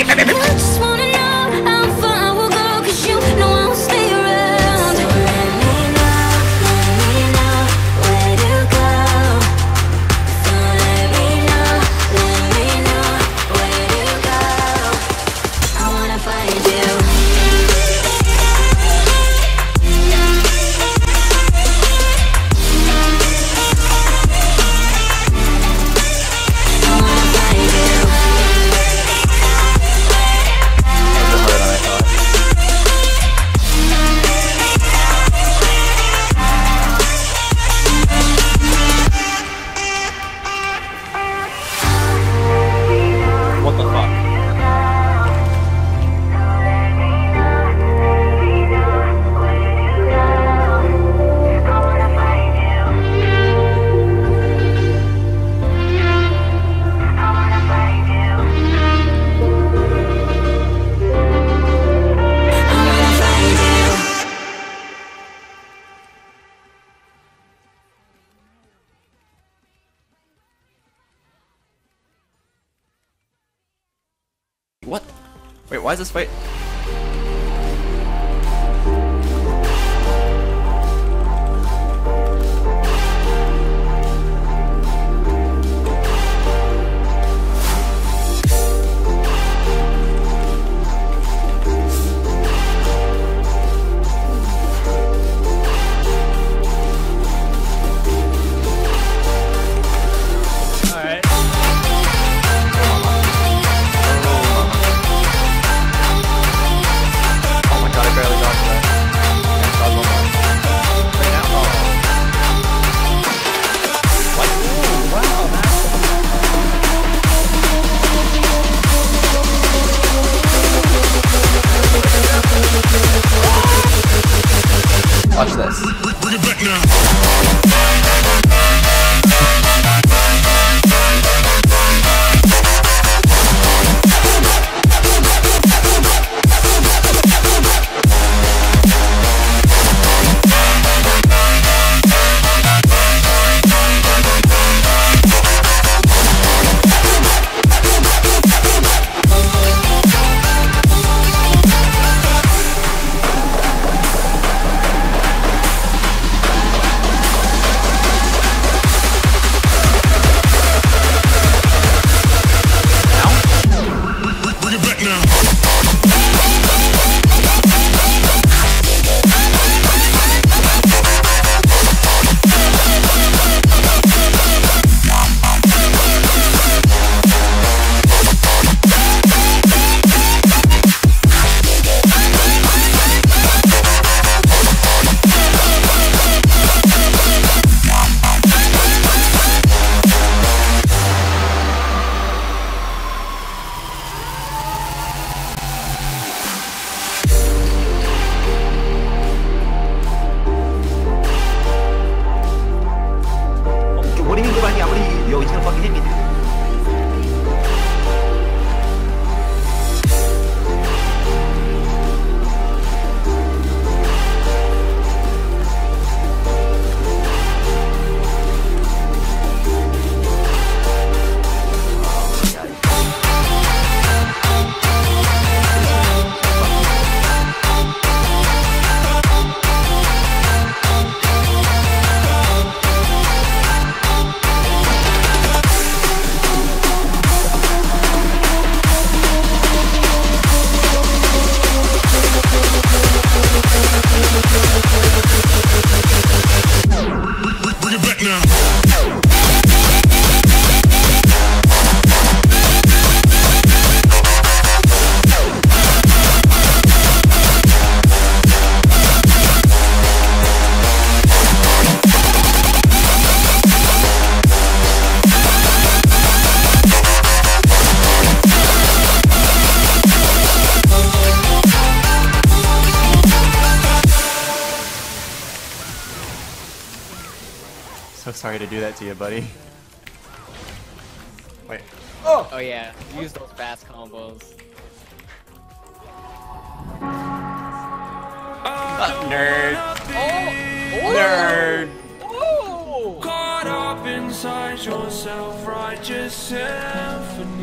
Sweet. Wait, why is this fight? Watch this. sorry to do that to you, buddy. Wait. Oh! Oh yeah, use those fast combos. Nerd. Oh. oh. Nerd. Caught up inside your self-righteous symphony.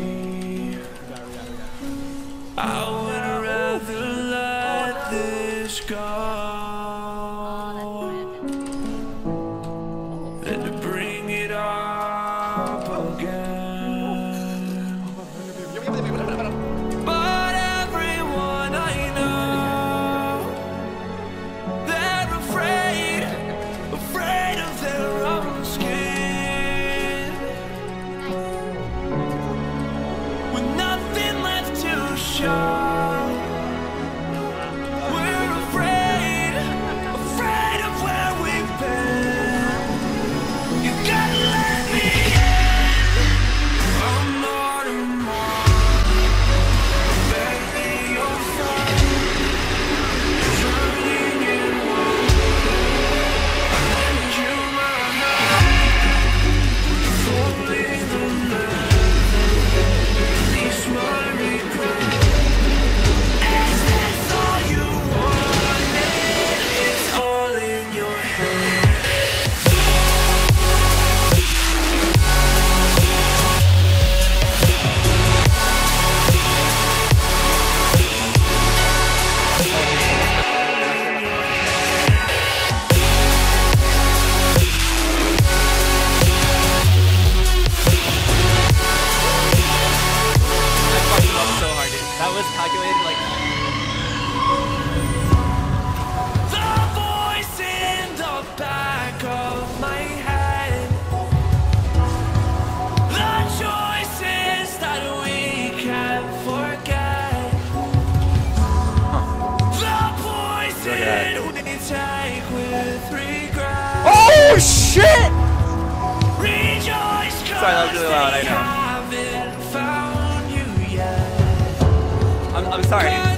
I'm sorry.